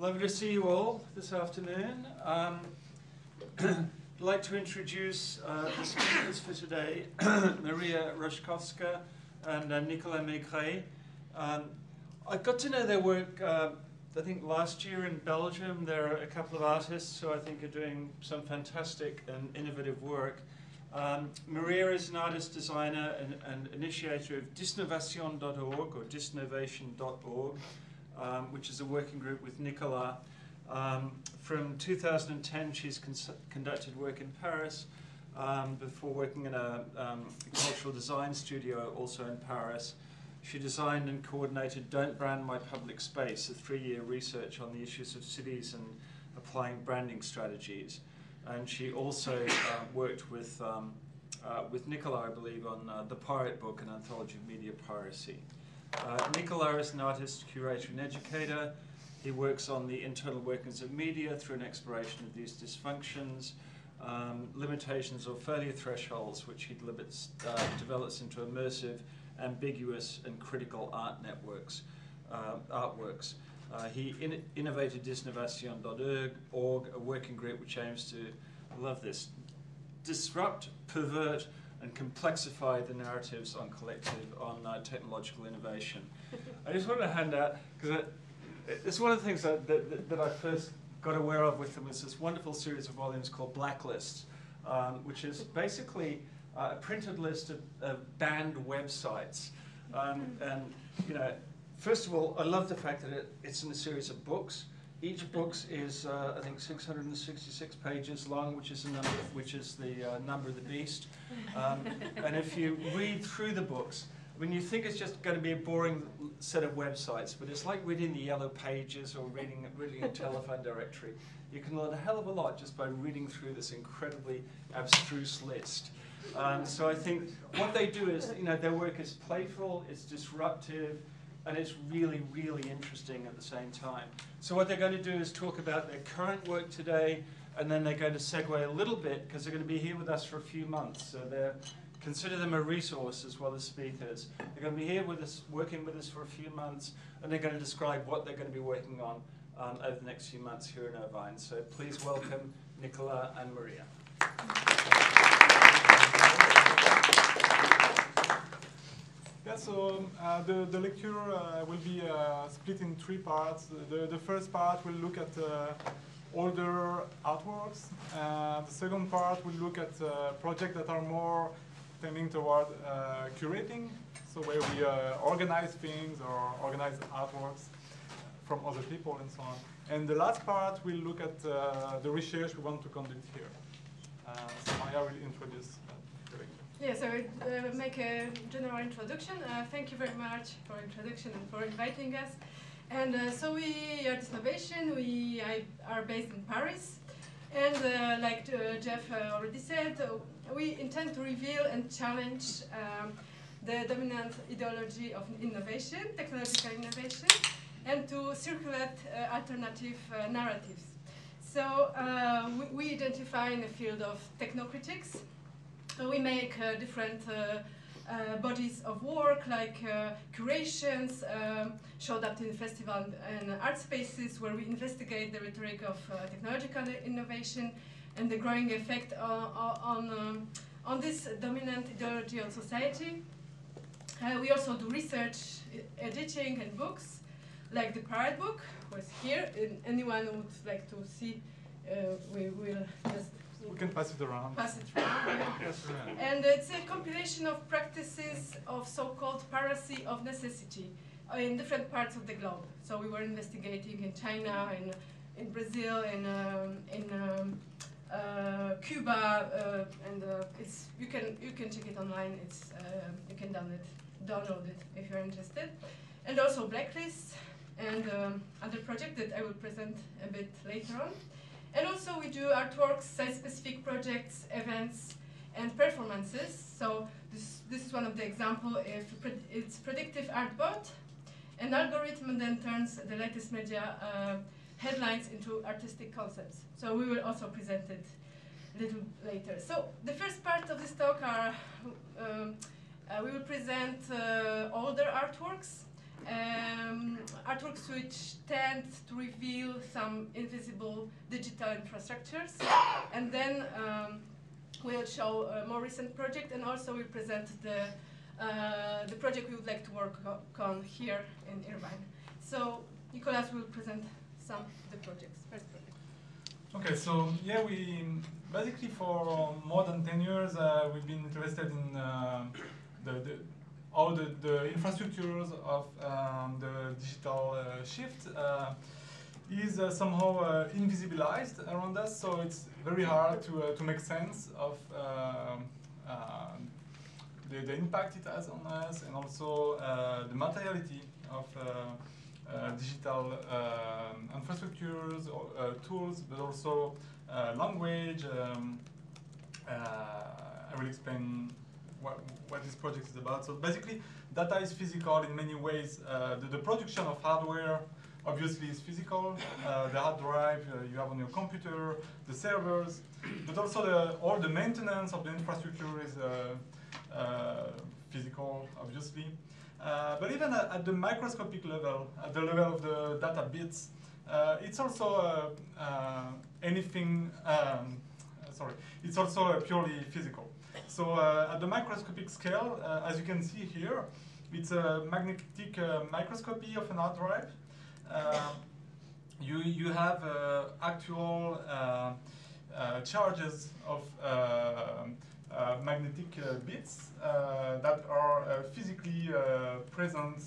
Lovely to see you all this afternoon. Um, I'd like to introduce uh, the speakers for today, Maria Roszkowska and uh, Nicolas Maigret. Um, I got to know their work, uh, I think last year in Belgium. There are a couple of artists who I think are doing some fantastic and innovative work. Um, Maria is an artist designer and, and initiator of disnovation.org or disnovation.org um, which is a working group with Nicolas. Um, from 2010, she's conducted work in Paris um, before working in a um, cultural design studio also in Paris. She designed and coordinated Don't Brand My Public Space, a three-year research on the issues of cities and applying branding strategies. And she also uh, worked with, um, uh, with Nicolas, I believe, on uh, The Pirate Book, an anthology of media piracy. Uh, Nicolas is an artist, curator, and educator. He works on the internal workings of media through an exploration of these dysfunctions, um, limitations or failure thresholds, which he uh, develops into immersive, ambiguous, and critical art networks, uh, artworks. Uh, he in innovated disnovation.org, a working group which aims to, love this, disrupt, pervert, and complexify the narratives on collective, on uh, technological innovation. I just wanted to hand out, because it's one of the things that, that, that, I first got aware of with them was this wonderful series of volumes called Blacklists, um, which is basically uh, a printed list of, of banned websites. Um, and, you know, first of all, I love the fact that it, it's in a series of books. Each book is, uh, I think, 666 pages long, which is the number, which is the uh, number of the beast. Um, and if you read through the books, I mean, you think it's just going to be a boring set of websites, but it's like reading the yellow pages or reading, reading a telephone directory. You can learn a hell of a lot just by reading through this incredibly abstruse list. Um, so I think what they do is, you know, their work is playful, it's disruptive, and it's really, really interesting at the same time. So what they're going to do is talk about their current work today, and then they're going to segue a little bit because they're going to be here with us for a few months. So they're consider them a resource as well as speakers. They're going to be here with us, working with us for a few months, and they're going to describe what they're going to be working on um, over the next few months here in Irvine. So please welcome Nicolas and Maria. Yeah, so uh, the, the lecture uh, will be uh, split in three parts. The, the first part will look at uh, older artworks. Uh, the second part will look at uh, projects that are more tending toward curating, so where we organize things or organize artworks from other people and so on. And the last part will look at the research we want to conduct here. so Maria will introduce Yes, I will uh, make a general introduction. Uh, thank you very much for introduction and for inviting us. And uh, so we are Disnovation. We are based in Paris. And uh, like uh, Jeff uh, already said, we intend to reveal and challenge um, the dominant ideology of innovation, technological innovation, and to circulate alternative narratives. So we, we identify in the field of technocritics, so we make uh, different uh, uh, bodies of work like curations, um, showed up in festival and art spaces where we investigate the rhetoric of technological innovation and the growing effect on, on, um, on this dominant ideology on society. Uh, we also do research, editing, and books, like the Pirate Book was here. And anyone who would like to see, uh, we will just we can pass it around. Pass it around. yes, and it's a compilation of practices of so-called piracy of necessity uh, in different parts of the globe. So we were investigating in China, in in Brazil, in um, in um, uh, Cuba, uh, and uh, it's you can you can check it online. It's uh, you can download it, download it if you're interested, and also blacklists and um, other project that I will present a bit later on. And also we do artworks, site-specific projects, events, and performances. So this, this is one of the example. If it's predictive art bot, an algorithm then turns the latest media uh, headlines into artistic concepts. So we will also present it a little later. So the first part of this talk are um, uh, we will present uh, older artworks Um, artworks which tend to reveal some invisible digital infrastructures, and then um, we'll show a more recent project, and also we'll present the uh, the project we would like to work on here in Irvine. So Nicolas will present some of the projects. First project. Okay, so yeah, we basically for more than 10 years uh, we've been interested in uh, the, the how the, the infrastructures of um, the digital uh, shift uh, is uh, somehow uh, invisibilized around us, so it's very hard to, uh, to make sense of um, uh, the, the impact it has on us and also uh, the materiality of digital um, infrastructures, or, tools, but also language. Um, I will explain what, what this project is about. So basically, data is physical in many ways. Uh, the, the production of hardware obviously is physical. Uh, the hard drive uh, you have on your computer, the servers, but also the, all the maintenance of the infrastructure is uh, uh, physical, obviously. But even at, at the microscopic level, at the level of the data bits, it's also anything. Um, sorry, it's also uh, purely physical. So uh, at the microscopic scale, uh, as you can see here, it's a magnetic uh, microscopy of an hard drive. You you have actual charges of uh, magnetic uh, bits uh, that are physically present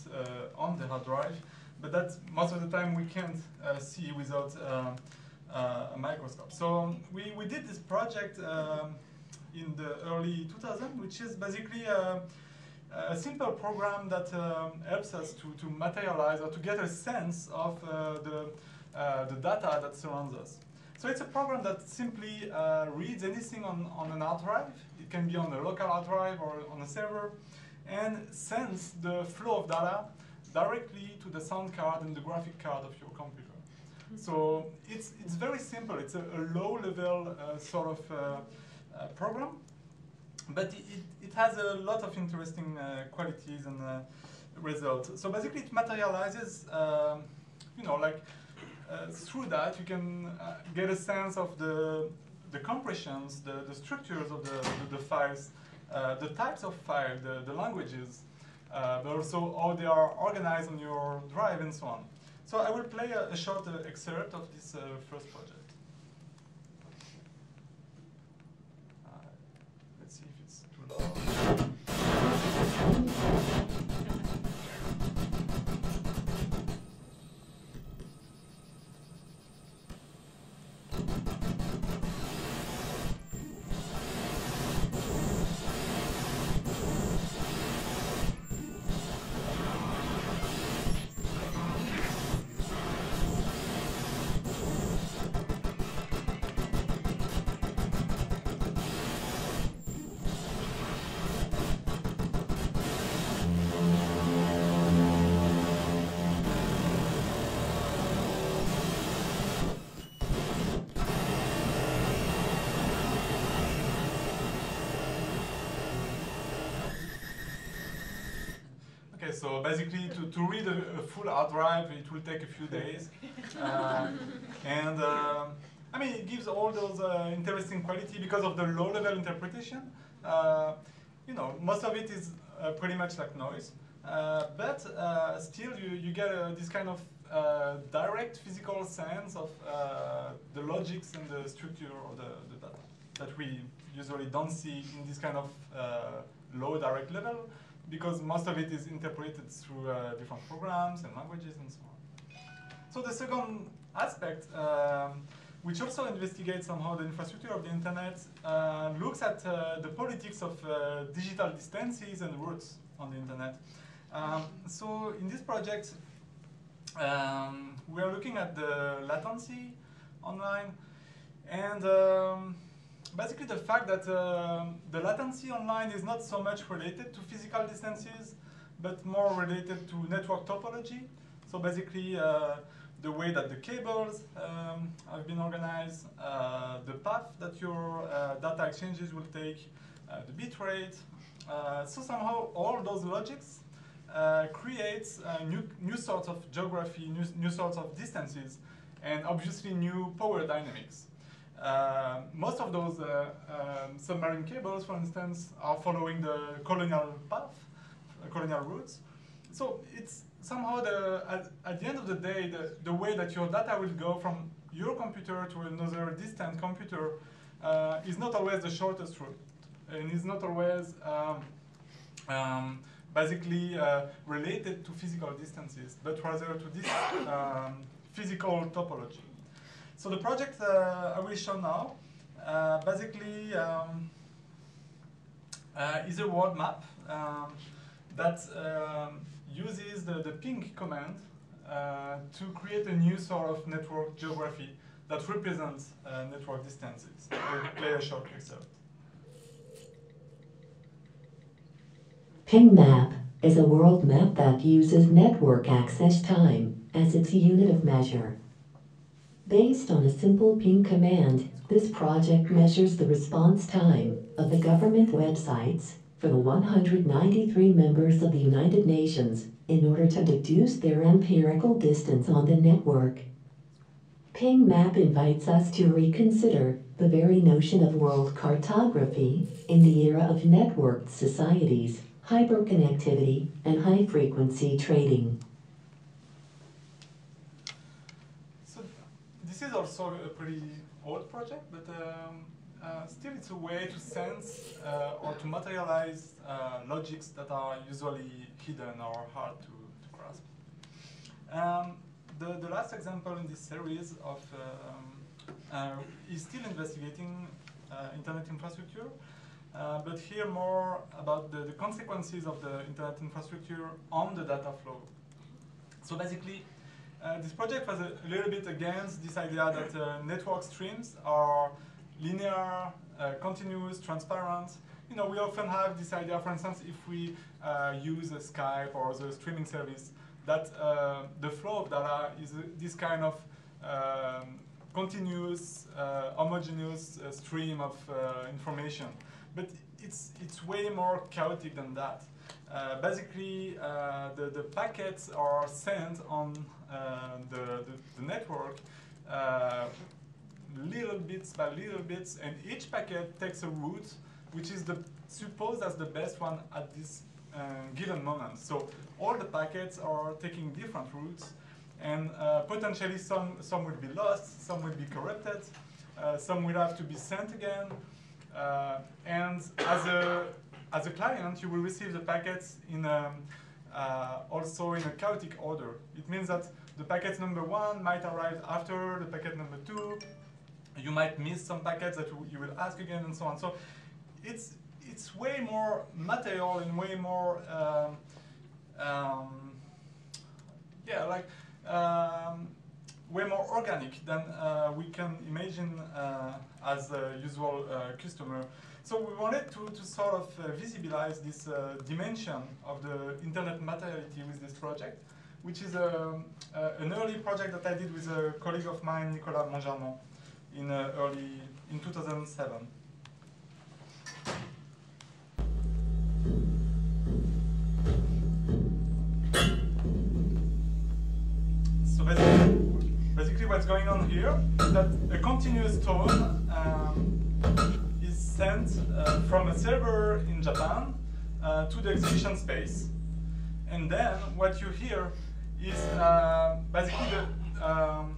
on the hard drive, but that most of the time we can't see without a microscope. So we, we did this project um, in the early 2000, which is basically uh, a simple program that um, helps us to, to materialize or to get a sense of uh, the, uh, the data that surrounds us. So it's a program that simply uh, reads anything on, on an hard drive. It can be on a local hard drive or on a server, and sends the flow of data directly to the sound card and the graphic card of your computer. So it's, it's very simple. It's a, a low-level uh, sort of uh, program, but it, it, has a lot of interesting uh, qualities and uh, results. So basically, it materializes, um, you know, like uh, through that you can uh, get a sense of the the compressions, the, the structures of the, the, the files, uh, the types of file, the, the languages, uh, but also how they are organized on your drive and so on. So I will play a, a short uh, excerpt of this uh, first project. So basically to, to read a, a full hard drive, it will take a few days. Uh, and uh, I mean, it gives all those uh, interesting quality because of the low level interpretation. Uh, you know, most of it is uh, pretty much like noise. Uh, but uh, still, you, you get uh, this kind of uh, direct physical sense of uh, the logics and the structure of the, the data that we usually don't see in this kind of uh, low direct level because most of it is interpreted through uh, different programs and languages and so on. So the second aspect, um, which also investigates somehow the infrastructure of the internet, uh, looks at uh, the politics of uh, digital distances and routes on the internet. Um, so in this project, um, we are looking at the latency online and um, basically the fact that um the latency online is not so much related to physical distances, but more related to network topology. So basically, uh, the way that the cables um, have been organized, uh, the path that your uh, data exchanges will take, uh, the bit rate. Uh, so somehow all those logics uh, creates new, new sorts of geography, new, new sorts of distances, and obviously new power dynamics. Uh, most of those uh, um, submarine cables, for instance, are following the colonial path, uh, colonial routes. So it's somehow the, at, at the end of the day, the, the way that your data will go from your computer to another distant computer uh, is not always the shortest route, and is not always um, um, basically uh, related to physical distances, but rather to this um, physical topology. So the project uh, I will show now uh, basically um, uh, is a world map um, that um, uses the, the ping command uh, to create a new sort of network geography that represents uh, network distances. I'll play a short excerpt. PingMap is a world map that uses network access time as its unit of measure. Based on a simple ping command, this project measures the response time of the government websites for the 193 members of the United Nations in order to deduce their empirical distance on the network. PingMap invites us to reconsider the very notion of world cartography in the era of networked societies, hyperconnectivity, and high frequency trading. So this is also a pretty old project, but um, uh, still it's a way to sense uh, or to materialize uh, logics that are usually hidden or hard to, to grasp. Um, the, the last example in this series of um, uh, is still investigating uh, internet infrastructure, uh, but here more about the, the consequences of the internet infrastructure on the data flow. So basically, uh, this project was a, little bit against this idea that uh, network streams are linear, uh, continuous, transparent. You know, we often have this idea, for instance, if we uh, use a Skype or the streaming service, that uh, the flow of data is this kind of um, continuous, uh, homogeneous uh, stream of information. But it's, it's way more chaotic than that. Uh, basically, uh, the, the packets are sent on uh, the, the, the, network little bits by little bits, and each packet takes a route which is the supposed as the best one at this uh, given moment. So all the packets are taking different routes, and uh, potentially some, some will be lost, some will be corrupted, uh, some will have to be sent again, uh, and as a, as a client, you will receive the packets in a, um, uh, also in a chaotic order. It means that the packet number one might arrive after the packet number two, you might miss some packets that you will ask again and so on. So it's, it's way more material and way more, um, um, yeah, like um, way more organic than uh, we can imagine uh, as a usual uh, customer. So we wanted to, to sort of uh, visibilize this uh, dimension of the internet materiality with this project, which is a, um, uh, an early project that I did with a colleague of mine, Nicolas Montgermont in uh, early in 2007. So basically, basically what's going on here is that a continuous tone um, is sent uh, from a server in Japan uh, to the exhibition space. And then what you hear is uh, basically the, um,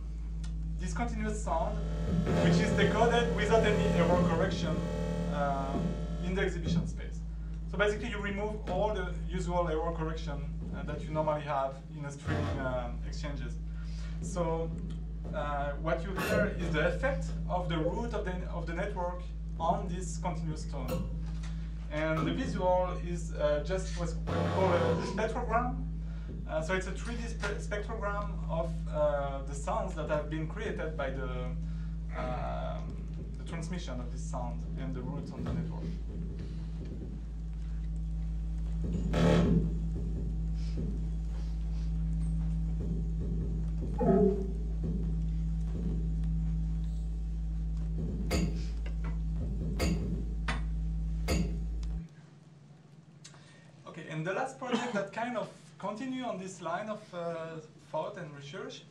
this continuous sound, which is decoded without any error correction uh, in the exhibition space. So basically you remove all the usual error correction uh, that you normally have in a streaming uh, exchanges. So uh, what you hear is the effect of the route of the, of the network on this continuous tone. And the visual is uh, just what's called a spectrogram, uh, so it's a 3D spe spectrogram of uh, the sounds that have been created by the, um, the transmission of this sound and the routes on the network. Okay, and the last project that kind of continue on this line of uh, thought and research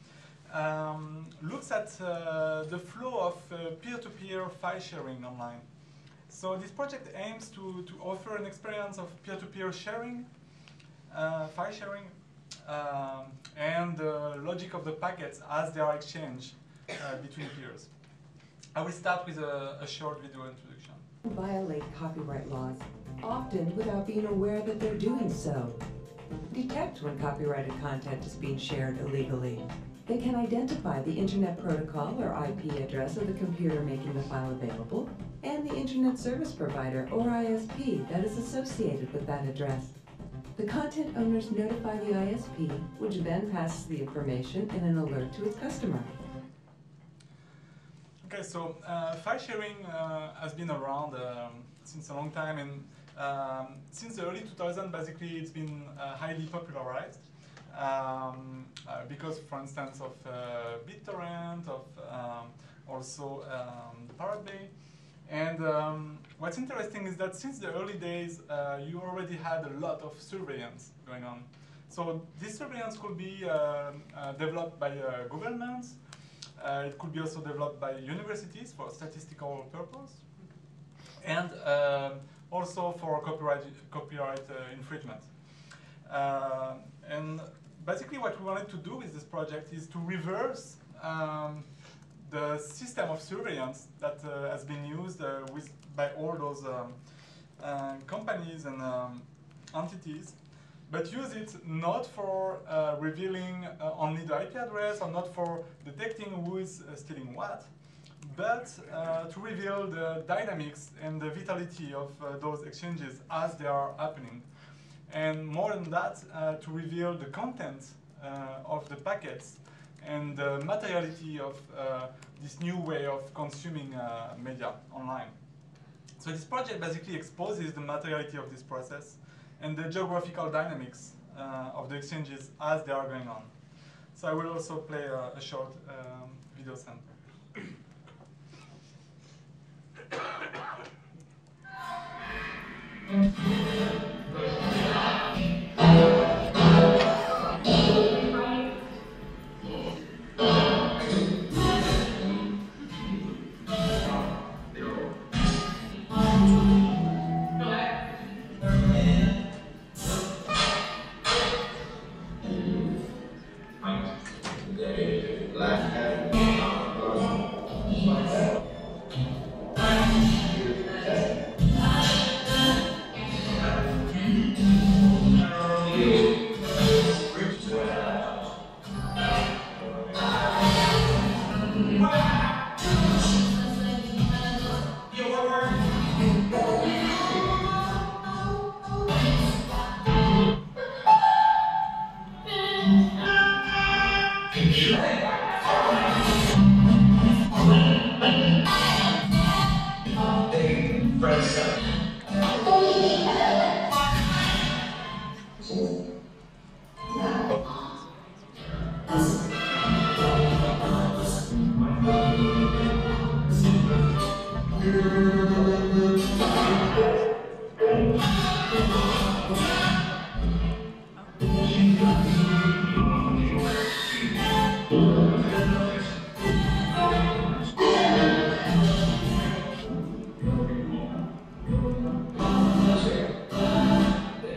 um, looks at uh, the flow of uh, peer-to-peer file sharing online. So this project aims to, to offer an experience of peer-to-peer sharing, uh, file sharing, um, and the logic of the packets as they are exchanged between peers. I will start with a, a short video introduction. Violate copyright laws, often without being aware that they're doing so. Detect when copyrighted content is being shared illegally. They can identify the Internet Protocol or IP address of the computer making the file available and the Internet Service Provider or ISP that is associated with that address. The content owners notify the ISP, which then passes the information in an alert to its customer. Okay, so uh, file sharing uh, has been around um, since a long time, and um, since the early 2000s, basically, it's been uh, highly popularized. Um, uh, because, for instance, of uh, BitTorrent, of um, also um, Pirate Bay. And um, what's interesting is that since the early days, uh, you already had a lot of surveillance going on. So this surveillance could be um, uh, developed by uh, governments. Uh, it could be also developed by universities for statistical purpose, and um, also for copyright copyright uh, infringement. Uh, and basically, what we wanted to do with this project is to reverse um, the system of surveillance that uh, has been used uh, with, by all those um, uh, companies and um, entities, but use it not for uh, revealing only the IP address or not for detecting who is stealing what, but to reveal the dynamics and the vitality of those exchanges as they are happening. And more than that, to reveal the content of the packets and the materiality of uh, this new way of consuming uh, media online. So this project basically exposes the materiality of this process and the geographical dynamics uh, of the exchanges as they are going on. So I will also play a, a short um, video sample. Thank you.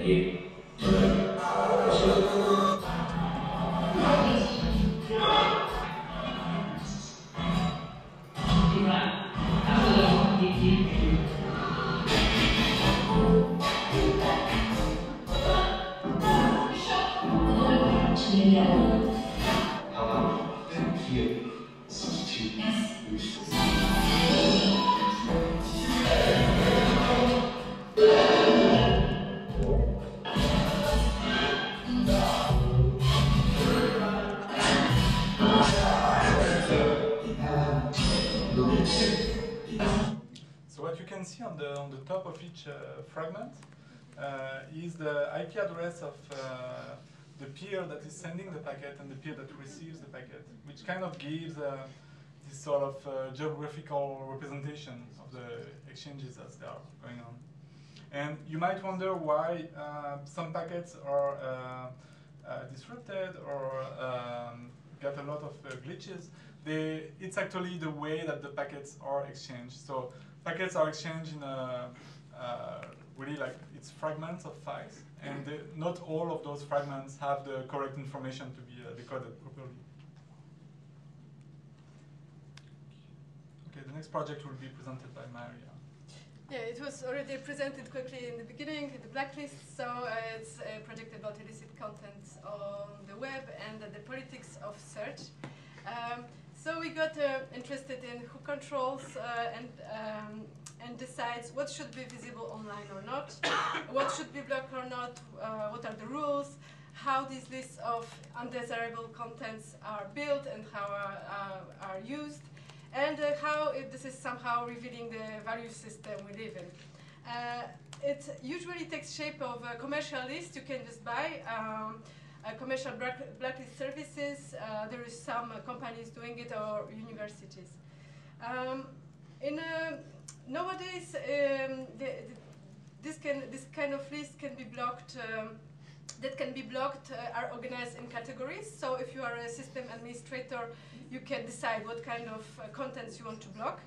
So fragment uh, is the IP address of uh, the peer that is sending the packet and the peer that receives the packet, which kind of gives uh, this sort of geographical representation of the exchanges as they are going on. And you might wonder why some packets are disrupted or um, get a lot of uh, glitches, they, it's actually the way that the packets are exchanged. So packets are exchanged in a, uh, really like it's fragments of files, and not all of those fragments have the correct information to be uh, decoded properly. Okay, the next project will be presented by Maria. Yeah, it was already presented quickly in the beginning, the blacklist. So uh, it's a project about illicit content on the web and uh, the politics of search. Um, so we got uh, interested in who controls uh, and um, and decides what should be visible online or not, what should be blocked or not, uh, what are the rules, how these lists of undesirable contents are built and how are, are, are used and uh, how this is somehow revealing the value system we live in. Uh, it usually takes shape of a commercial list you can just buy. Um, commercial black, blacklist services, uh, there is some uh, companies doing it or universities. Um, in uh, nowadays, um, the, the, this can this kind of list can be blocked. Um, that can be blocked uh, are organized in categories. So if you are a system administrator, you can decide what kind of uh, contents you want to block.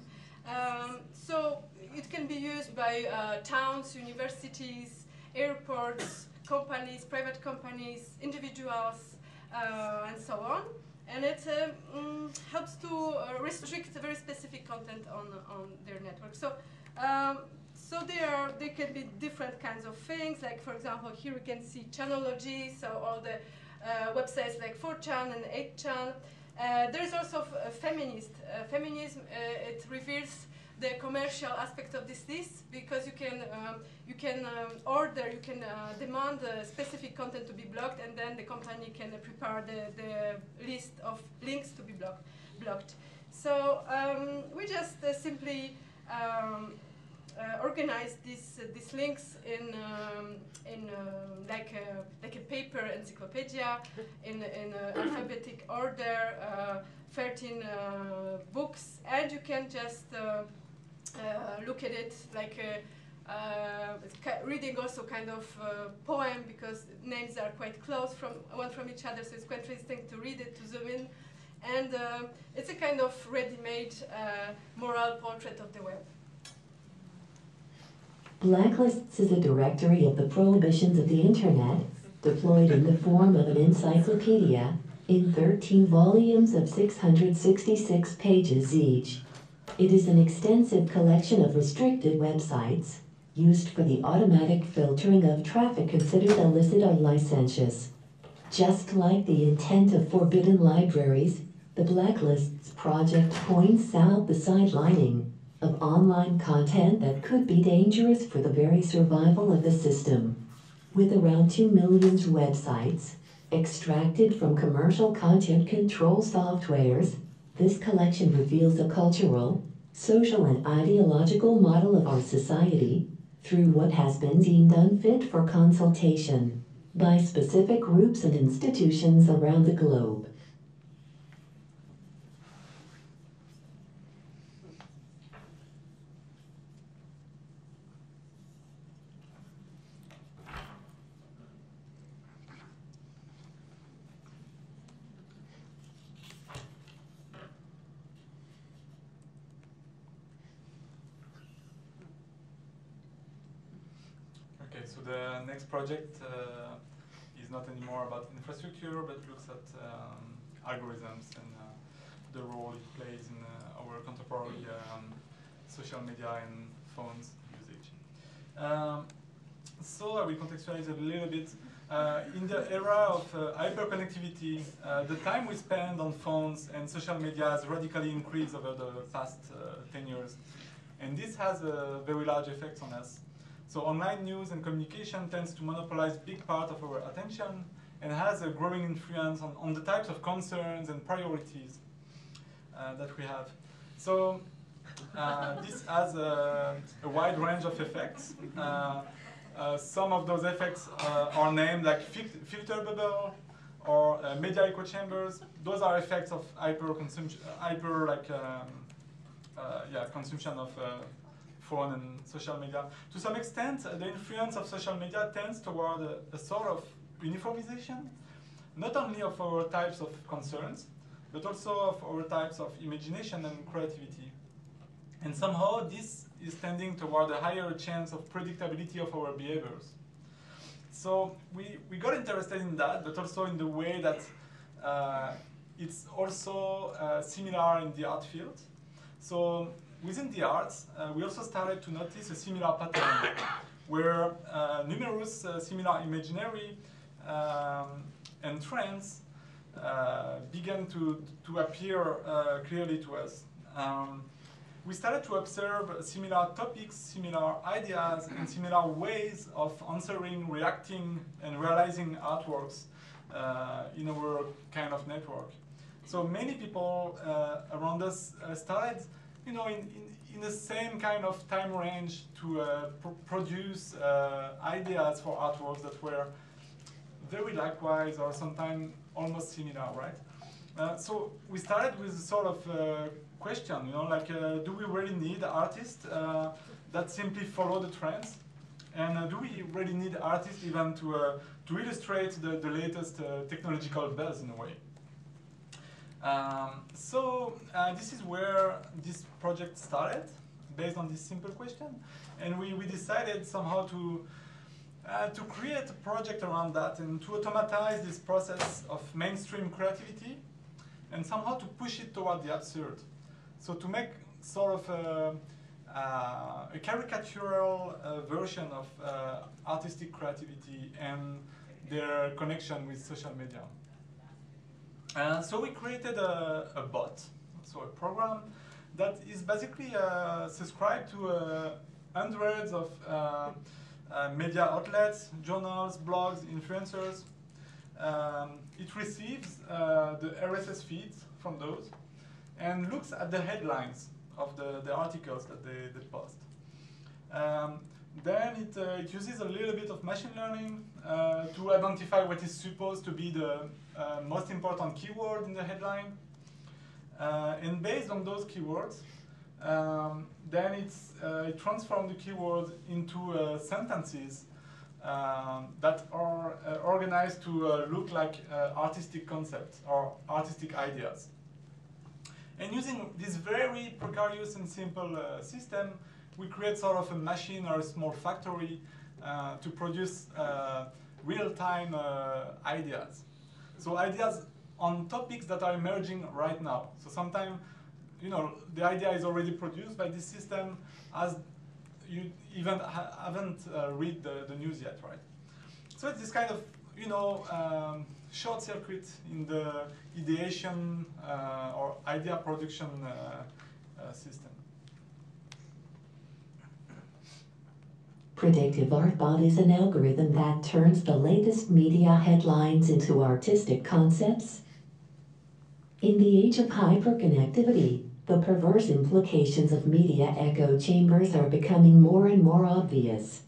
Um, so it can be used by uh, towns, universities, airports, companies, private companies, individuals, uh, and so on. And it um, helps to uh, restrict very specific content on, on their network. So um, so there, there can be different kinds of things. Like for example, here we can see Chanology, so all the uh, websites like 4chan and 8chan. Uh, there is also feminist. Uh, feminism, uh, it reveals the commercial aspect of this list because you can um, you can um, order, you can uh, demand specific content to be blocked, and then the company can prepare the, the list of links to be blocked. blocked. So um, we just uh, simply um, uh, organize these uh, these links in um, in uh, like a like a paper encyclopedia in in alphabetic order, 13 books, and you can just look at it like a. Uh, reading also kind of uh, poem because names are quite close from one from each other, so it's quite interesting to read it, to zoom in, and uh, it's a kind of ready-made moral portrait of the web. Blacklists is a directory of the prohibitions of the Internet, deployed in the form of an encyclopedia, in 13 volumes of 666 pages each. It is an extensive collection of restricted websites, used for the automatic filtering of traffic considered illicit or licentious. Just like the intent of forbidden libraries, the Blacklists project points out the sidelining of online content that could be dangerous for the very survival of the system. With around 2 million websites extracted from commercial content control softwares, this collection reveals a cultural, social, and ideological model of our society through what has been deemed unfit for consultation by specific groups and institutions around the globe. the next project uh, is not anymore about infrastructure, but looks at um, algorithms and uh, the role it plays in uh, our contemporary um, social media and phones usage. Um, so I will contextualize a little bit. Uh, in the era of uh, hyperconnectivity, uh, the time we spend on phones and social media has radically increased over the past 10 years. And this has a very large effect on us. So online news and communication tends to monopolize big part of our attention and has a growing influence on, on the types of concerns and priorities uh, that we have. So uh, this has a, a, wide range of effects. Uh, uh some of those effects uh, are named like filter bubble or uh, media echo chambers. Those are effects of hyper consumption, hyper like um, yeah consumption of phone and social media. To some extent, the influence of social media tends toward a, a sort of uniformization. not only of our types of concerns, but also of our types of imagination and creativity. And somehow this is tending toward a higher chance of predictability of our behaviors. So we, we got interested in that, but also in the way that uh, it's also uh, similar in the art field. So within the arts, uh, we also started to notice a similar pattern where uh, numerous uh, similar imaginary um, and trends began to, to appear clearly to us. Um, we started to observe similar topics, similar ideas, and similar ways of answering, reacting, and realizing artworks uh, in our kind of network. So many people uh, around us started, you know, in, in, in, the same kind of time range to uh, pr produce uh, ideas for artworks that were very likewise or sometimes almost similar, right? Uh, so we started with a sort of question, you know, like uh, do we really need artists uh, that simply follow the trends? And uh, do we really need artists even to, uh, to illustrate the, the latest uh, technological buzz in a way? Um, so uh, this is where this project started, based on this simple question. And we, we decided somehow to, to create a project around that and to automatize this process of mainstream creativity and somehow to push it toward the absurd. So to make sort of a, uh, a caricatural uh, version of uh, artistic creativity and their connection with social media. And so we created a, a bot, so a program that is basically uh, subscribed to uh, hundreds of uh, media outlets, journals, blogs, influencers. Um, it receives the RSS feeds from those and looks at the headlines of the, the articles that they, they post. Um, then it, uh, it uses a little bit of machine learning uh, to identify what is supposed to be the uh, most important keyword in the headline. Uh, and based on those keywords, um, then it's, uh, it transforms the keyword into uh, sentences um, that are organized to look like artistic concepts or artistic ideas. And using this very precarious and simple uh, system, we create sort of a machine or a small factory uh, to produce uh, real-time uh, ideas. So ideas on topics that are emerging right now. So sometimes, you know, the idea is already produced by this system as you even ha haven't uh, read the, the news yet, right? So it's this kind of, you know, um, short circuit in the ideation uh, or idea production uh, uh, system. Predictive Artbot is an algorithm that turns the latest media headlines into artistic concepts. In the age of hyperconnectivity, the perverse implications of media echo chambers are becoming more and more obvious.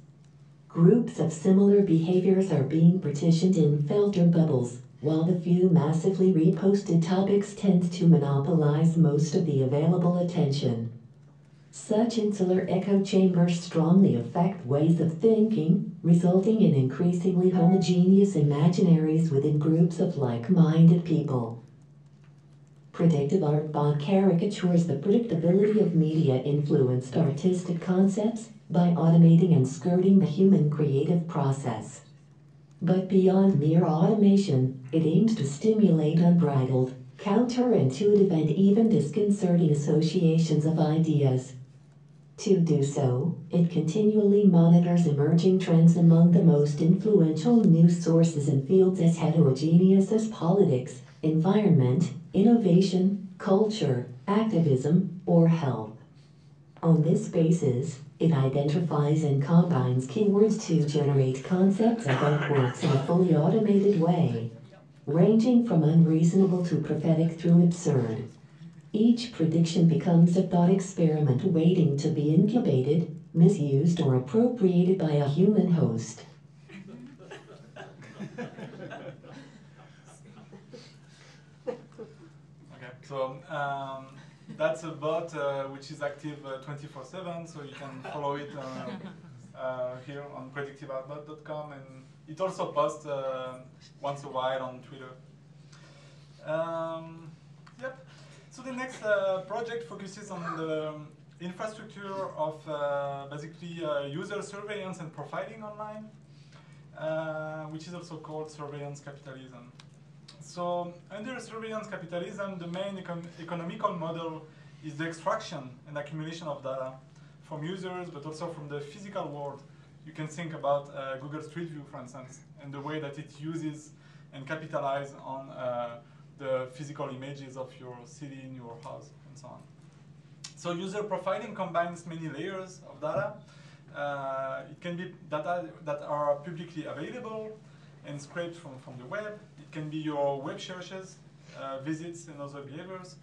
Groups of similar behaviors are being partitioned in filter bubbles, while the few massively reposted topics tend to monopolize most of the available attention. Such insular echo chambers strongly affect ways of thinking, resulting in increasingly homogeneous imaginaries within groups of like-minded people. Predictive Artbot caricatures the predictability of media-influenced artistic concepts by automating and skirting the human creative process. But beyond mere automation, it aims to stimulate unbridled, counterintuitive and even disconcerting associations of ideas. To do so, it continually monitors emerging trends among the most influential news sources in fields as heterogeneous as politics, environment, innovation, culture, activism, or health. On this basis, it identifies and combines keywords to generate concepts of artworks in a fully automated way, ranging from unreasonable to prophetic through absurd. Each prediction becomes a thought experiment waiting to be incubated, misused, or appropriated by a human host. okay, so um, that's a bot uh, which is active 24/7, uh, so you can follow it uh, uh, here on predictiveartbot.com, and it also posts uh, once a while on Twitter. Um. So the next uh, project focuses on the infrastructure of uh, basically uh, user surveillance and profiling online, uh, which is also called surveillance capitalism. So under surveillance capitalism, the main econ economical model is the extraction and accumulation of data from users, but also from the physical world. You can think about uh, Google Street View, for instance, and the way that it uses and capitalizes on uh, the physical images of your city, in your house, and so on. So user profiling combines many layers of data. Uh, it can be data that are publicly available and scraped from, from the web. It can be your web searches, uh, visits, and other behaviors.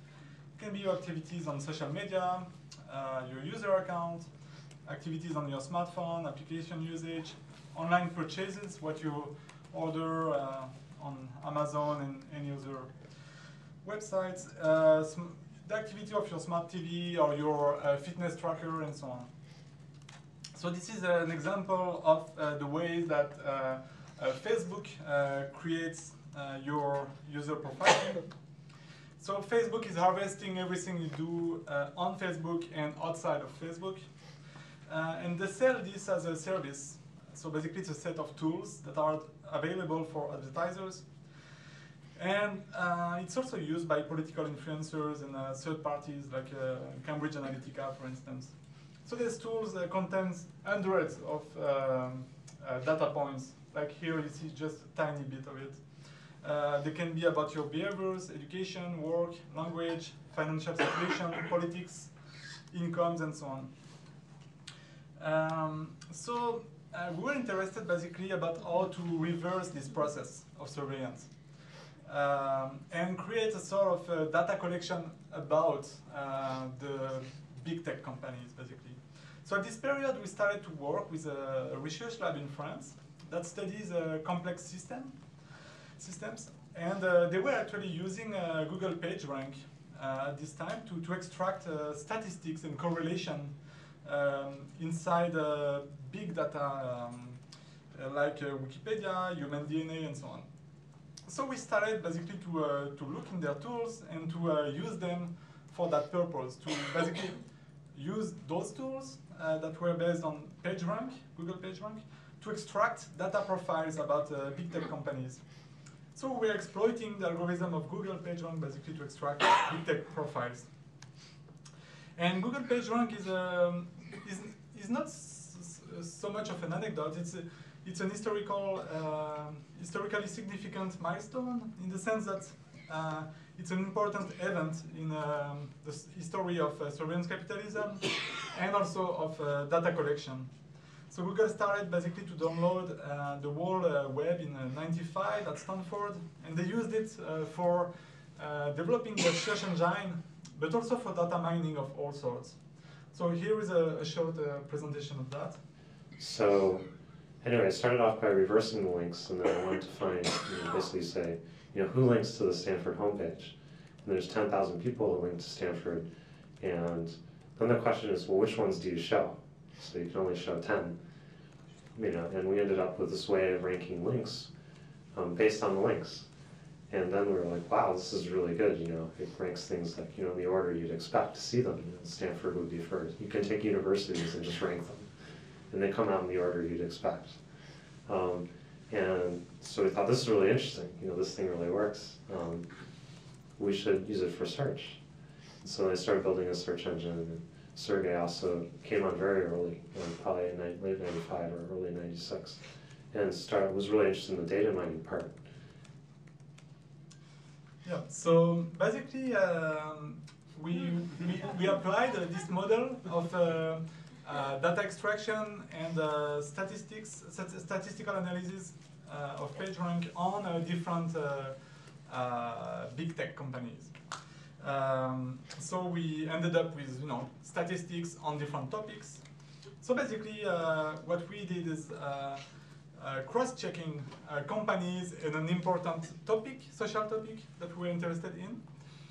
It can be your activities on social media, uh, your user account, activities on your smartphone, application usage, online purchases, what you order uh, on Amazon and any other websites, uh, the activity of your smart TV or your uh, fitness tracker and so on. So this is an example of uh, the ways that uh, uh, Facebook uh, creates your user profile. So Facebook is harvesting everything you do on Facebook and outside of Facebook. and they sell this as a service. So basically it's a set of tools that are available for advertisers and uh, it's also used by political influencers and uh, third parties like uh, Cambridge Analytica, for instance. So these tools uh, contains hundreds of um, uh, data points. Like here you see just a tiny bit of it. Uh, they can be about your behaviors, education, work, language, financial situation, politics, incomes, and so on. Um, so we were interested basically about how to reverse this process of surveillance um, and create a sort of uh, data collection about uh, the big tech companies, basically. So at this period, we started to work with a, research lab in France that studies uh, complex system, systems, and uh, they were actually using uh, Google PageRank at this time to, to extract statistics and correlation um, inside big data um, like Wikipedia, human DNA, and so on so we started basically to, uh, to look in their tools and to uh, use them for that purpose, to basically use those tools uh, that were based on PageRank, Google PageRank, to extract data profiles about uh, big tech companies. So we're exploiting the algorithm of Google PageRank basically to extract big tech profiles. And Google PageRank is, um, is, is not so much of an anecdote, it's a, it's an historical, uh, historically significant milestone in the sense that uh, it's an important event in um, the history of uh, surveillance capitalism and also of uh, data collection. So Google started basically to download uh, the whole uh, web in 95 at Stanford, and they used it for developing the search engine, but also for data mining of all sorts. So here is a, a short presentation of that. So anyway, I started off by reversing the links, and then I wanted to find, you know, basically say, you know, who links to the Stanford homepage? And there's 10,000 people who link to Stanford, and then the question is, well, which ones do you show? So you can only show 10, you know, and we ended up with this way of ranking links um, based on the links. And then we were like, wow, this is really good, you know, it ranks things like, you know, the order you'd expect to see them. You know, Stanford would be first. You can take universities and just rank them and they come out in the order you'd expect. Um, and so we thought this is really interesting. You know, this thing really works. Um, we should use it for search. So I started building a search engine. And Sergey also came on very early, um, probably in late '95 or early '96, and started was really interested in the data mining part. Yeah. So basically, um, we, we we applied uh, this model of. Uh, data extraction and uh, statistics, statistical analysis uh, of PageRank on uh, different uh, big tech companies. Um, so we ended up with you know statistics on different topics. So basically, what we did is cross-checking companies in an important topic, social topic that we were interested in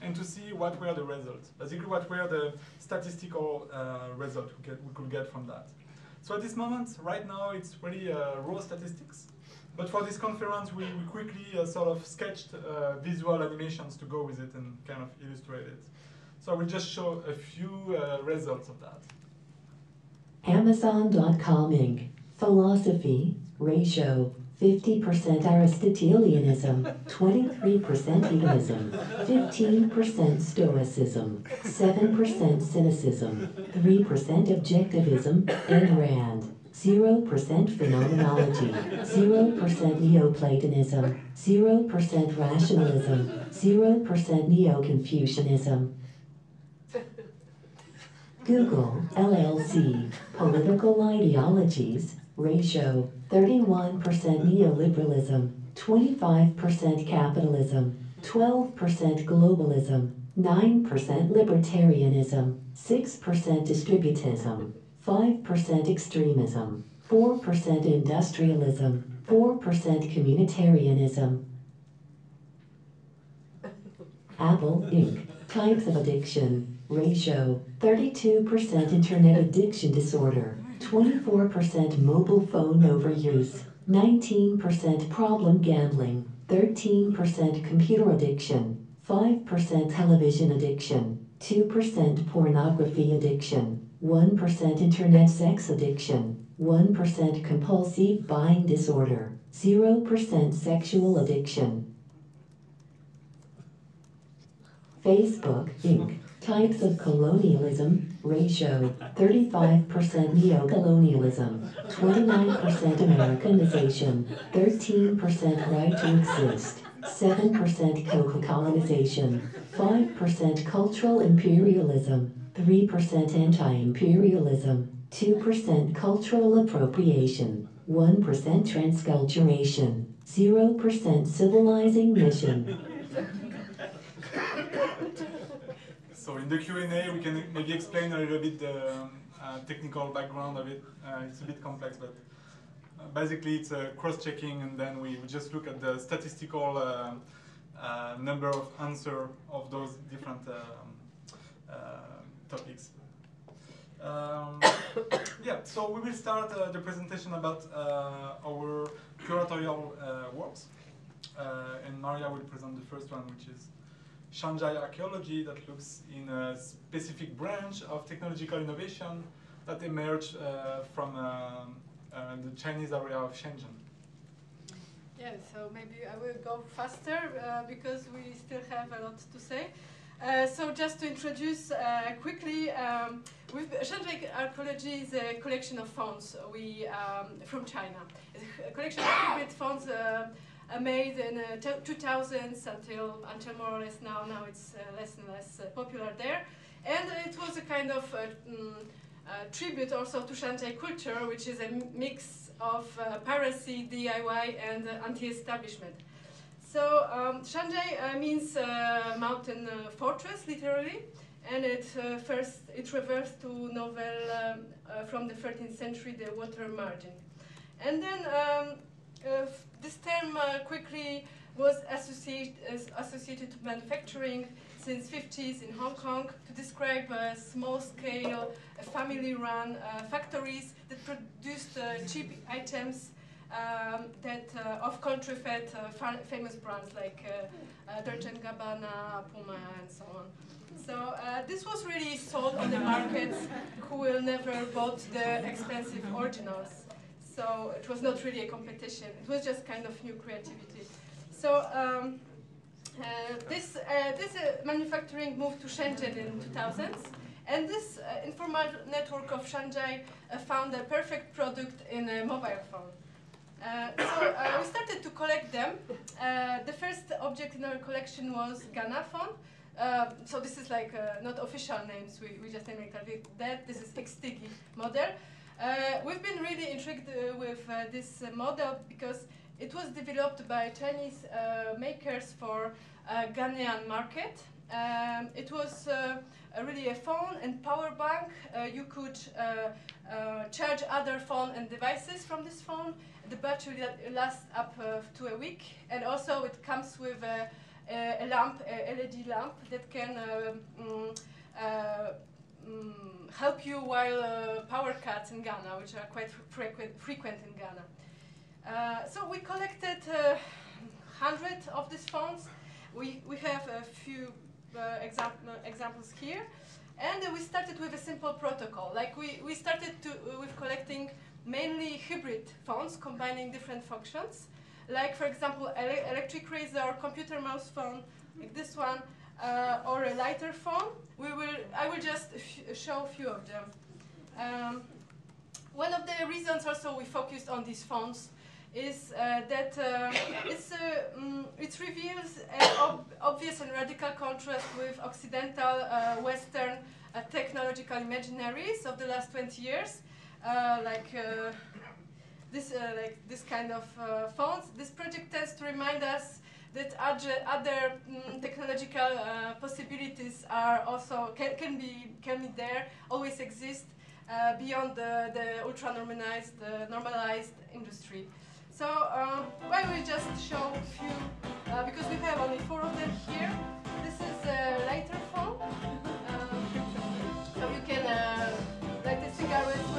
and to see what were the results. Basically, what were the statistical uh, results we, we, could get from that. So at this moment, right now, it's really uh, raw statistics. But for this conference, we, we quickly uh, sort of sketched uh, visual animations to go with it and kind of illustrate it. So I will just show a few uh, results of that. Amazon.com Inc. Philosophy, ratio, 50% Aristotelianism, 23% hedonism, 15% stoicism, 7% cynicism, 3% objectivism, and Rand. 0% phenomenology, 0% Neoplatonism, 0% rationalism, 0% Neo-Confucianism. Google, LLC, political ideologies, ratio, 31% neoliberalism, 25% capitalism, 12% globalism, 9% libertarianism, 6% distributism, 5% extremism, 4% industrialism, 4% communitarianism. Apple Inc. Types of addiction, ratio, 32% internet addiction disorder, 24% mobile phone overuse, 19% problem gambling, 13% computer addiction, 5% television addiction, 2% pornography addiction, 1% internet sex addiction, 1% compulsive buying disorder, 0% sexual addiction. Facebook Inc. Types of colonialism, ratio 35% neocolonialism, 29% Americanization, 13% right to exist, 7% co-colonization, 5% cultural imperialism, 3% anti-imperialism, 2% cultural appropriation, 1% transculturation, 0% civilizing mission. So in the Q&A, we can maybe explain a little bit the um, uh, technical background of it. Uh, it's a bit complex, but uh, basically it's a cross-checking, and then we, just look at the statistical uh, uh, number of answer of those different um, uh, topics. Um, yeah, so we will start uh, the presentation about uh, our curatorial uh, works. Uh, and Maria will present the first one, which is Shanzhai archaeology that looks in a specific branch of technological innovation that emerged uh, from uh, uh, the Chinese area of Shenzhen. Yeah, so maybe I will go faster uh, because we still have a lot to say. Uh, so just to introduce uh, quickly, um, with Shanzhai Archaeology is a collection of phones we, um, from China. It's a collection of hybrid uh, uh, made in uh, 2000s until, until more or less now. Now it's uh, less and less uh, popular there. And it was a kind of uh, tribute also to Shanzhai culture, which is a mix of piracy, DIY, and anti-establishment. So um, uh, means uh, mountain uh, fortress, literally, and it first it refers to novel um, from the 13th century, the Water Margin, and then um, this term uh, quickly was as associated to manufacturing since 50s in Hong Kong to describe uh, small-scale, uh, family-run uh, factories that produced uh, cheap items um, that uh, of country-fed uh, fa- famous brands like uh, uh, Dolce & Gabbana, Puma, and so on. So uh, this was really sold on the markets who will never bought the expensive originals. So it was not really a competition. It was just kind of new creativity. So um, uh, this uh, this uh, manufacturing moved to Shenzhen in 2000s, and this uh, informal network of Shanzhai uh, found a perfect product in a mobile phone. Uh, so uh, we started to collect them. Uh, the first object in our collection was Ghana phone. Uh, so this is like not official names. We, we just name it like that. This is Xtigi model. Uh, we've been really intrigued uh, with uh, this uh, model because it was developed by Chinese uh, makers for uh, Ghanaian market. Um, it was really a phone and power bank. You could charge other phone and devices from this phone. The battery lasts up to a week, and also it comes with a, a, lamp, a LED lamp that can uh, uh, mm, help you while uh, power cuts in Ghana, which are quite frequent, frequent in Ghana. Uh, so we collected uh, hundred of these phones. We, we have a few uh, example, examples here. And uh, we started with a simple protocol. Like we, we started to, uh, with collecting mainly hybrid phones combining different functions. Like for example, ele electric razor, computer mouse phone, like this one, uh, or a lighter phone. We will, I will just show a few of them. Um, one of the reasons also we focused on these phones is uh, that uh, it's, uh, mm, it reveals an ob obvious and radical contrast with Occidental, uh, Western uh, technological imaginaries of the last 20 years, like this, like this kind of phones. This project tends to remind us that other mm, technological possibilities are also can, can be can be there, always exist, uh, beyond the, the ultra normalized, uh, normalized industry. So um, I will just show a few, uh, because we have only four of them here. This is a lighter phone. Um, so you can uh, light a cigarette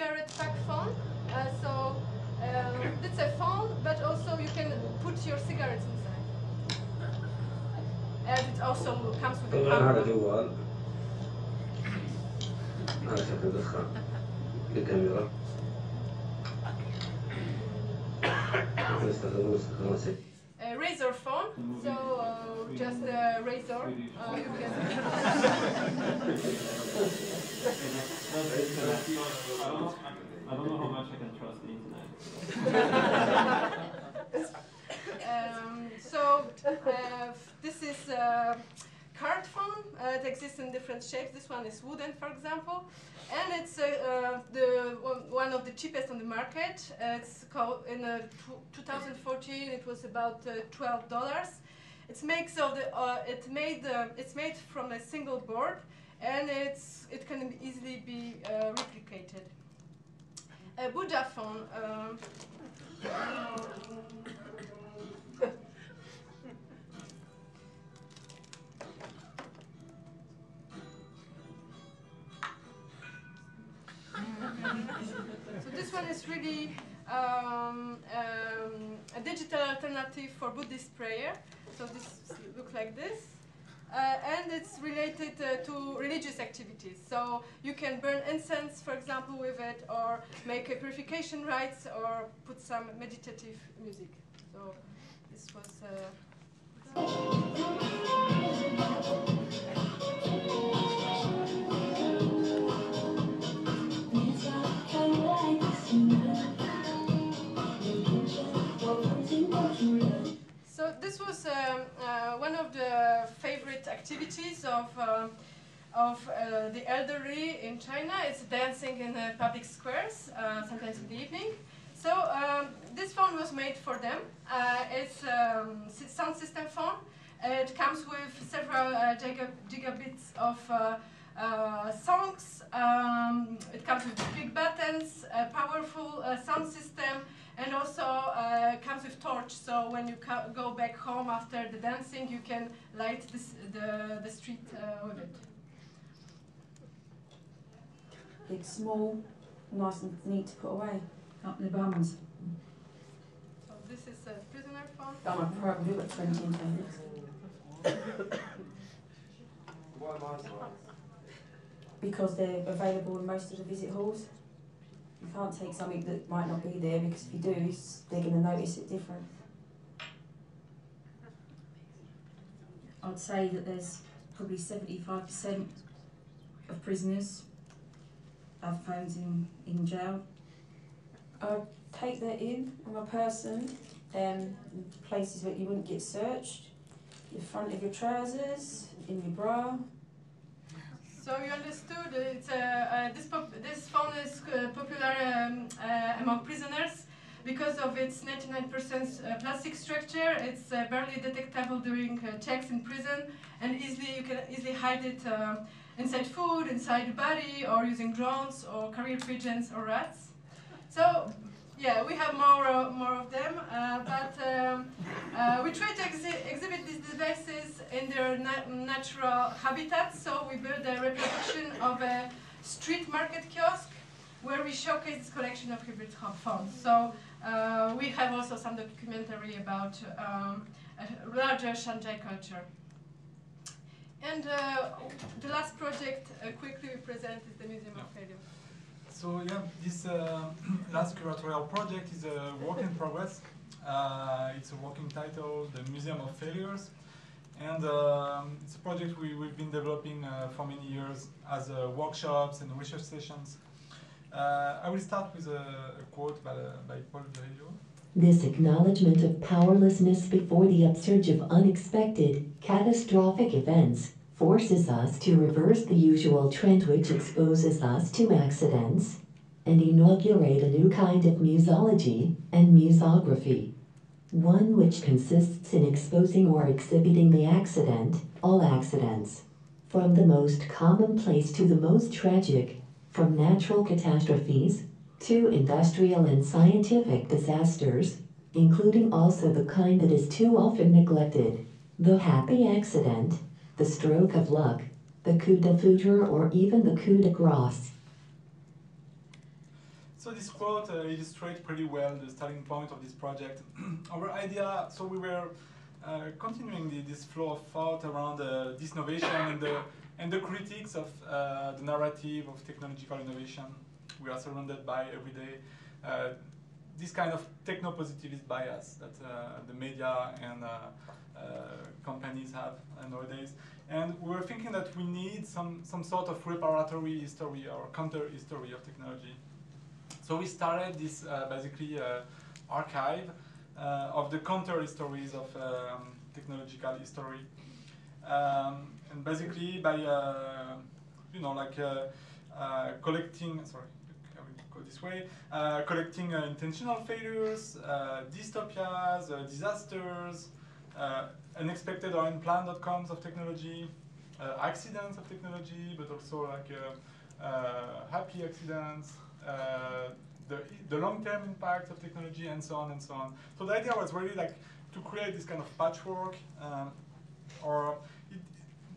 Cigarette pack phone. Uh, so um, it's a phone, but also you can put your cigarettes inside. And it also comes with a camera. هذا شكل الدخان بالكاميرا نستخدمه استخدام A razor phone, so uh, just a razor. Uh, Uh, card phone. Uh, it exists in different shapes. This one is wooden, for example, and it's uh, uh the one of the cheapest on the market. Uh, it's called in 2014. It was about twelve dollars. It's makes of the it made it's made from a single board, and it's it can easily be replicated. A Buddha phone. Um, so this one is really um, um, a digital alternative for Buddhist prayer. So this looks like this. Uh, and it's related uh, to religious activities. So you can burn incense, for example, with it, or make a purification rites, or put some meditative music. So this was. Uh this was um, uh, one of the favorite activities of uh, of uh, the elderly in China. It's dancing in public squares, uh, sometimes in the evening. So um, this phone was made for them. Uh, it's a um, sound system phone. It comes with several uh, gigabits of songs. Um, it comes with big buttons, a powerful sound system, and also uh, comes with torch. So when you go back home after the dancing, you can light this, the the street uh, with it. It's small, nice and neat to put away. Up in the bums. So this is a prisoner phone. I'm a pro. We've got 20 interns. Why am I because they're available in most of the visit halls. You can't take something that might not be there because if you do, they're going to notice it different. I'd say that there's probably 75% of prisoners have phones in, in jail. I'd take that in on a person, um, places where you wouldn't get searched, the front of your trousers, in your bra, so you understood it's, uh, uh, this, this phone is uh, popular um, uh, among prisoners because of its 99% uh, plastic structure. It's barely detectable during checks in prison, and easily you can easily hide it inside food, inside the body, or using drones, or carrier pigeons, or rats. So yeah, we have more uh, more of them, uh, but um, uh, we try to exhi exhibit these devices in their na natural habitat. So we build a reproduction of a street market kiosk where we showcase this collection of hybrid phones. So uh, we have also some documentary about um, a larger Shanzhai culture. And uh, the last project, uh, quickly we present, is the Museum of Failure. So yeah, this uh, last curatorial project is a work in progress. Uh, it's a working title, the Museum of Failures. And um, it's a project we, we've been developing uh, for many years as uh, workshops and research sessions. Uh, I will start with a, a quote by, by Paul Virilio. This acknowledgement of powerlessness before the upsurge of unexpected, catastrophic events forces us to reverse the usual trend which exposes us to accidents and inaugurate a new kind of museology and musography. One which consists in exposing or exhibiting the accident, all accidents, from the most commonplace to the most tragic, from natural catastrophes to industrial and scientific disasters, including also the kind that is too often neglected the happy accident, the stroke of luck, the coup de foudre, or even the coup de grace. So this quote uh, illustrates pretty well the starting point of this project. Our idea, so we were uh, continuing the, this flow of thought around uh, this innovation and the, and the critiques of uh, the narrative of technological innovation we are surrounded by every day. Uh, this kind of techno-positivist bias that uh, the media and companies have nowadays. And we were thinking that we need some, some sort of reparatory history or counter history of technology. So we started this uh, basically uh, archive uh, of the counter histories of um, technological history. Um, and basically by, you know, like collecting, sorry, I will go this way, uh, collecting uh, intentional failures, uh, dystopias, disasters, unexpected or unplanned outcomes of technology, accidents of technology, but also like happy accidents, the, the long-term impact of technology, and so on and so on. So the idea was really like to create this kind of patchwork, um, or it,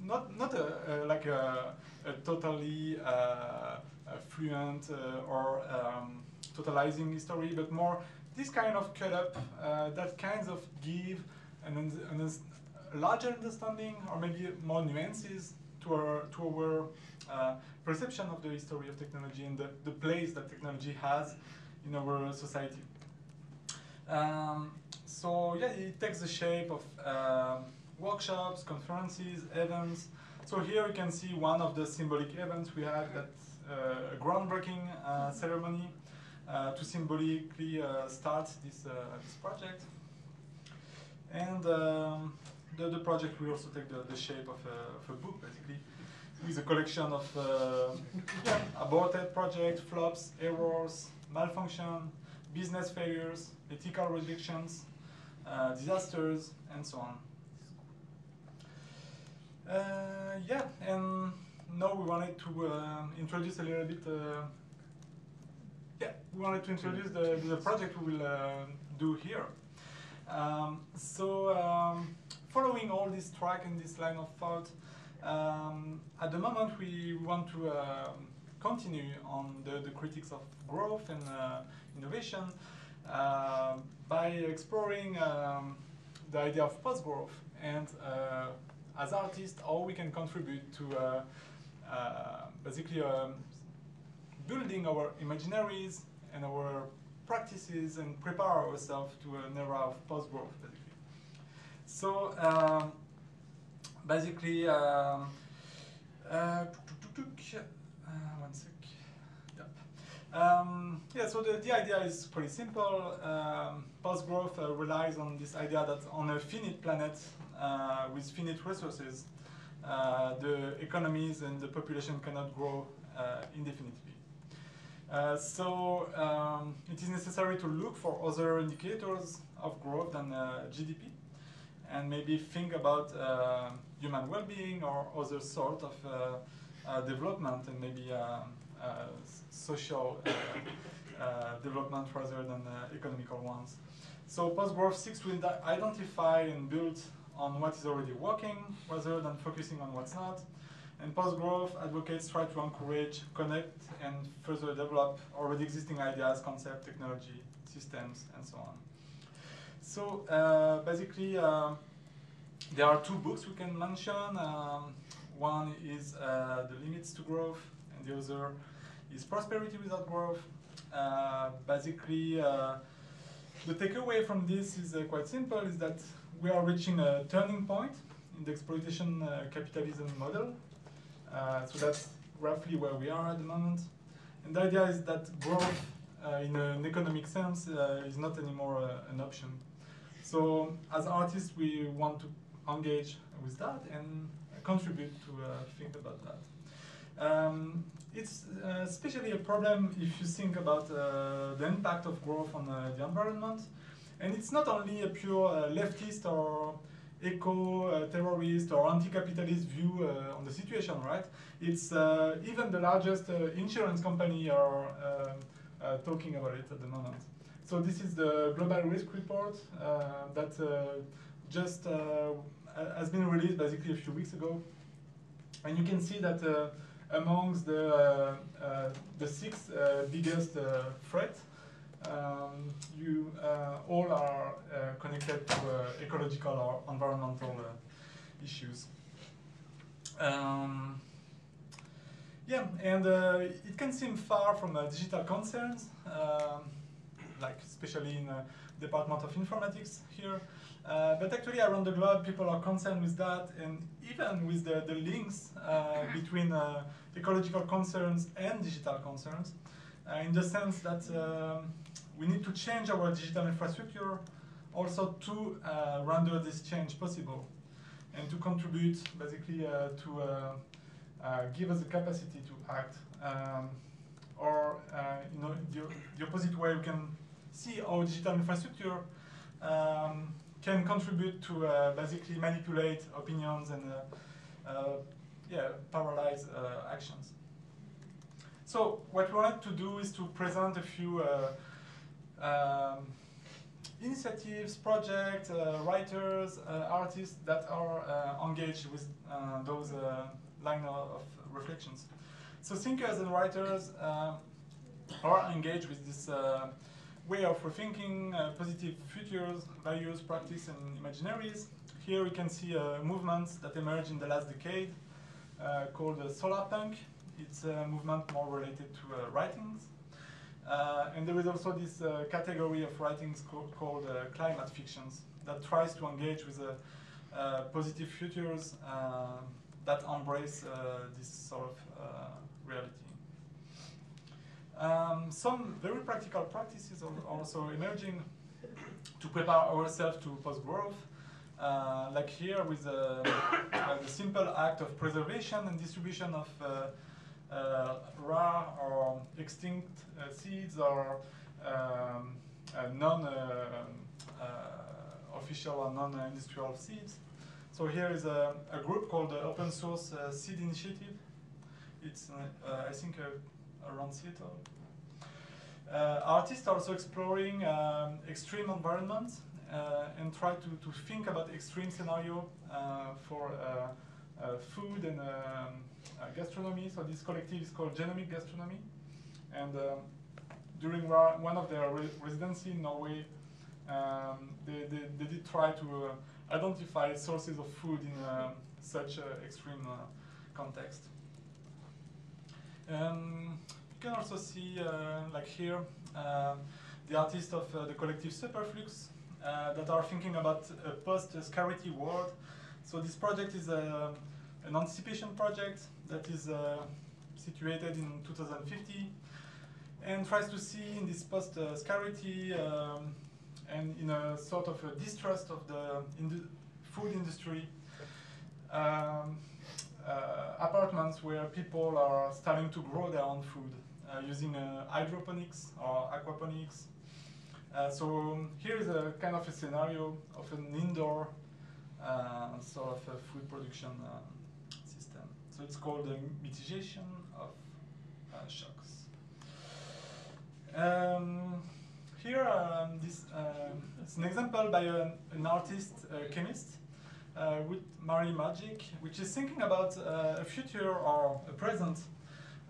not not a, a like a, a totally uh, fluent uh, or um, totalizing history, but more this kind of cut up uh, that kinds of give an, an, a larger understanding or maybe more nuances to our, to our uh, perception of the history of technology and the, the place that technology has in our society. Um, so yeah, it takes the shape of uh, workshops, conferences, events. So here you can see one of the symbolic events we had that uh, a groundbreaking uh, ceremony uh, to symbolically start this, this project. And um, the, the project will also take the, the shape of a, of a book, basically, with a collection of yeah, aborted projects, flops, errors, malfunction, business failures, ethical rejections, uh, disasters, and so on. Uh, yeah, and now we wanted to uh, introduce a little bit. Uh, yeah, we wanted to introduce the, the project we will uh, do here. Um, so, um, following all this track and this line of thought, um, at the moment we want to um, continue on the, the critics of growth and uh, innovation uh, by exploring um, the idea of post-growth and uh, as artists how we can contribute to uh, uh, basically building our imaginaries and our practices and prepare ourselves to an era of post-growth, basically. So um, basically, um, uh, one sec. Yep. Um, yeah, so the, the idea is pretty simple. Um, post-growth uh, relies on this idea that on a finite planet uh, with finite resources, uh, the economies and the population cannot grow uh, indefinitely. Uh, so um, it is necessary to look for other indicators of growth than GDP and maybe think about human well-being or other sort of development and maybe social uh, development rather than uh, economical ones. So post-growth seeks to identify and build on what is already working rather than focusing on what's not. And post-growth advocates try to encourage, connect, and further develop already existing ideas, concept, technology, systems, and so on. So uh, basically, uh, there are two books we can mention. Um, one is uh, The Limits to Growth, and the other is Prosperity Without Growth. Uh, basically, uh, the takeaway from this is uh, quite simple, is that we are reaching a turning point in the exploitation capitalism model. Uh, so that's roughly where we are at the moment. And the idea is that growth uh, in an economic sense uh, is not anymore an option. So as artists, we want to engage with that and contribute to uh, think about that. Um, it's uh, especially a problem if you think about uh, the impact of growth on the environment. And it's not only a pure leftist or eco-terrorist or anti-capitalist view uh, on the situation, right? It's uh, even the largest uh, insurance company are um, uh, talking about it at the moment. So this is the global risk report uh, that uh, just uh, has been released basically a few weeks ago, and you can see that uh, amongst the uh, uh, the six uh, biggest uh, threats, um, you uh, all are uh, connected to uh, ecological or environmental uh, issues. Um, yeah, and uh, it can seem far from uh, digital concerns, um, like especially in uh, Department of Informatics here. Uh, but actually around the globe, people are concerned with that, and even with the, the links uh, between uh, ecological concerns and digital concerns, uh, in the sense that um, we need to change our digital infrastructure also to uh, render this change possible and to contribute basically uh, to uh, uh, give us the capacity to act. Um, or, uh, you know, the, the opposite way, we can see how digital infrastructure um, can contribute to basically manipulate opinions and yeah, paralyze actions. So what we wanted to do is to present a few uh, um, initiatives, projects, uh, writers, uh, artists that are uh, engaged with those line of, reflections. So thinkers and writers are engaged with this way of rethinking uh, positive futures, values, practice, and imaginaries. Here we can see movements that emerged in the last decade uh, called solar punk. It's a movement more related to writings. Uh, and there is also this uh, category of writings co- called uh, climate fictions that tries to engage with positive futures that embrace this sort of reality. Um, some very practical practices are also emerging to prepare ourselves to post-growth. Uh, like here with uh, the simple act of preservation and distribution of rare or extinct uh, seeds or um, uh, non uh, uh, official or non industrial seeds. So here is a, a group called the Open Source uh, Seed Initiative. It's, uh, uh, I think, uh, around Seattle. Uh, artists are also exploring um, extreme environments uh, and try to, to think about extreme scenario uh, for uh, uh, food and um, uh, gastronomy. So this collective is called Genomic Gastronomy. And um, during one of their re- residency in Norway, um, they, they, they did try to uh, identify sources of food in uh, such uh, extreme uh, context. Um, you can also see, uh, like here, uh, the artists of uh, the collective Superflux uh, that are thinking about a post-scarcity world. So this project is an anticipation project that is uh, situated in 2050 and tries to see in this post-scarcity um, and in a sort of a distrust of the food industry um, uh, apartments where people are starting to grow their own food uh, using uh, hydroponics or aquaponics. Uh, so um, here is a kind of a scenario of an indoor uh, sort of food production. So it's called the mitigation of uh, shocks. Um, here, um, this um, it's an example by an, an artist, uh, chemist, uh, with Mary Maggic, which is thinking about uh, a future or a present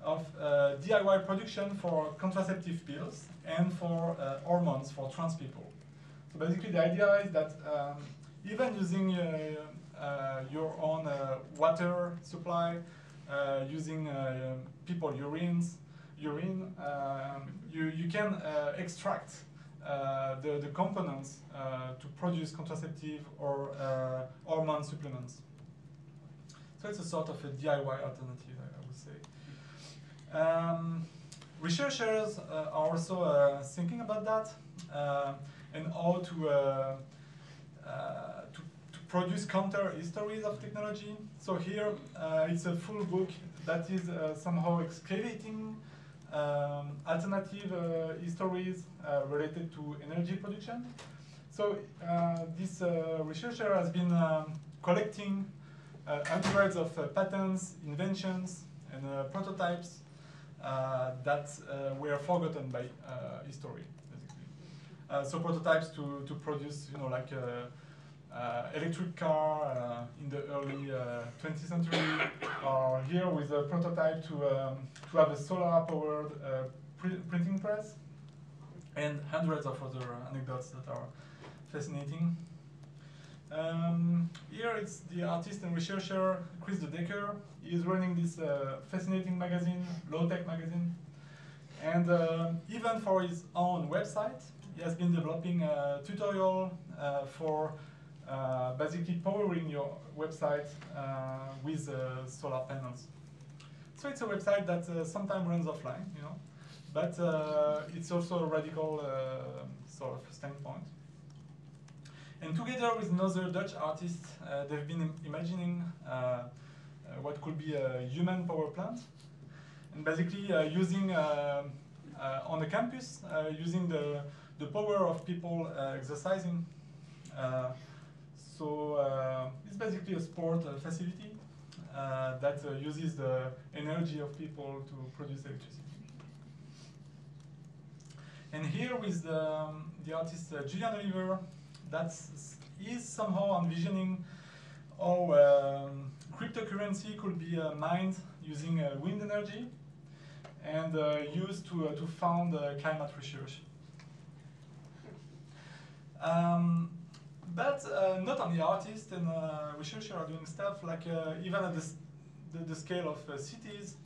of uh, DIY production for contraceptive pills and for uh, hormones for trans people. So basically, the idea is that um, even using uh, your own uh, water supply, uh, using uh, people urines, urine, um, you, you can uh, extract uh, the, the components uh, to produce contraceptive or uh, hormone supplements. So it's a sort of a DIY alternative, I, would say. Um, researchers uh, are also uh, thinking about that uh, and how uh, uh, to, to produce counter histories of technology. So here uh, it's a full book that is uh, somehow excavating um, alternative uh, histories uh, related to energy production. So uh, this uh, researcher has been um, collecting hundreds of patents, inventions, and prototypes that were forgotten by history, basically. So prototypes to, to produce, you know, like electric car uh, in the early uh, 20th century, or here with a prototype to, um, to have a solar-powered uh, pre- printing press, and hundreds of other anecdotes that are fascinating. Um, here it's the artist and researcher Kris De Decker. He is running this uh, fascinating magazine, Low Tech magazine. And uh, even for his own website, he has been developing a tutorial uh, for uh, basically powering your website uh, with uh, solar panels. So it's a website that uh, sometimes runs offline, you know, but uh, it's also a radical uh, sort of standpoint. And together with another Dutch artist, uh, they've been im- imagining uh, uh, what could be a human power plant, and basically uh, using uh, uh, on the campus uh, using the the power of people uh, exercising. So uh, it's basically a sport uh, facility uh, that uh, uses the energy of people to produce electricity. And here with the, um, the artist uh, Julian Oliver, that's somehow envisioning how um, cryptocurrency could be uh, mined using wind energy and used to, to fund climate research. Um, but uh, not only artists and uh, researchers are doing stuff like uh, even at the, the, the scale of uh, cities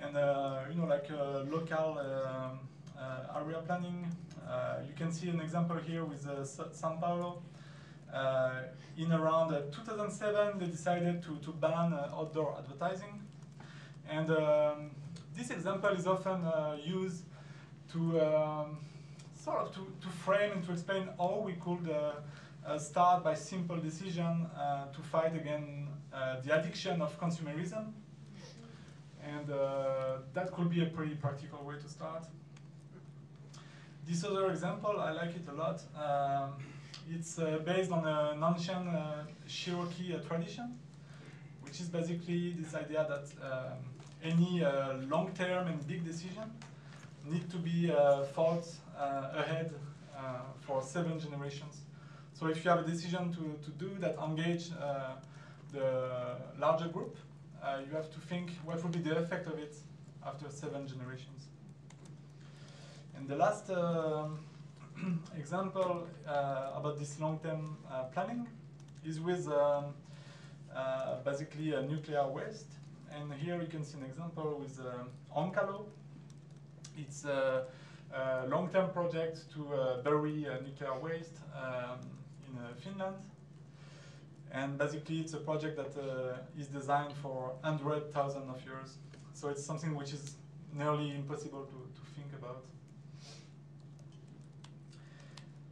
and uh, you know like local um, area planning. You can see an example here with Sa- São Paulo. In around uh, 2007, they decided to, to ban outdoor advertising. And um, this example is often used to um, sort of to, to frame and to explain how we could uh, start by simple decision uh, to fight against uh, the addiction of consumerism. And uh, that could be a pretty practical way to start. This other example, I like it a lot. Um, it's uh, based on an ancient uh, Cherokee uh, tradition, which is basically this idea that um, any uh, long-term and big decision need to be uh, thought uh, ahead uh, for seven generations. So if you have a decision to, to do that engage uh, the larger group, uh, you have to think what would be the effect of it after seven generations. And the last um, example uh, about this long-term uh, planning is with um, uh, basically a nuclear waste. And here you can see an example with Onkalo. It's a, a long-term project to uh, bury uh, nuclear waste um, in uh, Finland. And basically, it's a project that uh, is designed for 100,000 of years. So it's something which is nearly impossible to, to think about.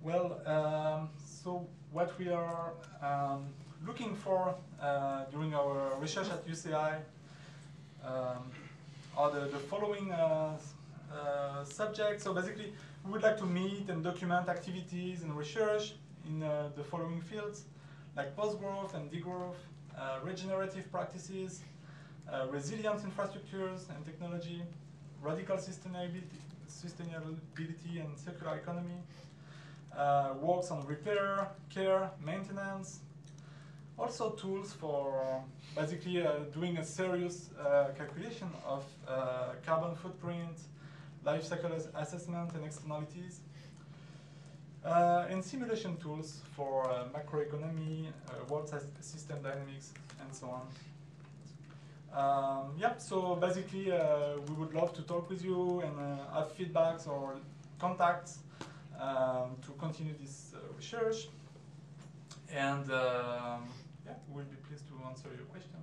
Well, um, so what we are um, looking for uh, during our research at UCI um, are the, the following uh, uh, subjects. So basically, we would like to meet and document activities and research in uh, the following fields, like post-growth and degrowth, uh, regenerative practices, uh, resilient infrastructures and technology, radical sustainability, sustainability and circular economy, uh, works on repair, care, maintenance, Also tools for basically uh, doing a serious uh, calculation of carbon footprint, life cycle assessment and externalities. Uh, and simulation tools for uh, macroeconomy, uh, world sys- system dynamics, and so on. Um, yeah, so basically, uh, we would love to talk with you and uh, have feedbacks or contacts um, to continue this uh, research. And um, yeah, we'll be pleased to answer your questions